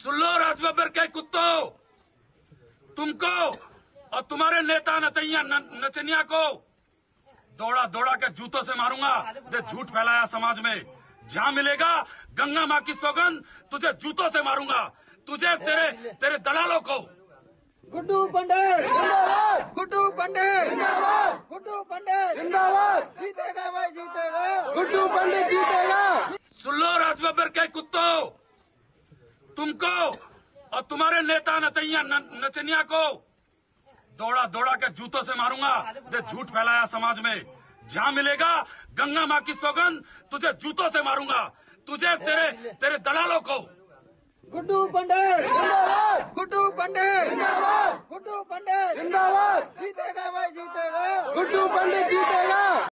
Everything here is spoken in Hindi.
सुन लो राजबब्बर के कुत्तो तुमको और तुम्हारे नेता नतैया नचनिया को दौड़ा दौड़ा के जूतों से मारूँगा। दे झूठ फैलाया समाज में। जहाँ मिलेगा गंगा माँ की सौगंध तुझे जूतों से मारूँगा। तुझे तेरे तेरे दलालों को। गुड्डू पंडित जिंदाबाद। गुड्डू पंडित जिंदाबाद। गुड्डू पंडित जिंदाबाद। जीतेगा भाई जीतेगा। गुड्डू पंडित जीतेगा। सुन लो राजबब्बर के कुत्तों तुमको और तुम्हारे नेता नतैया नचनिया को दौड़ा दौड़ा के जूतों से मारूँगा। दे झूठ फैलाया समाज में। जहाँ मिलेगा, गंगा माँ की सौगंध, तुझे जूतों से मारूँगा। तुझे, तेरे तेरे दलालों को। गुड्डू जिंदाबाद। गुड्डू पंडित गुड्डू पंडित जिंदाबाद। जीतेगा भाई, जीतेगा। गुड्डू पंडित जीतेगा।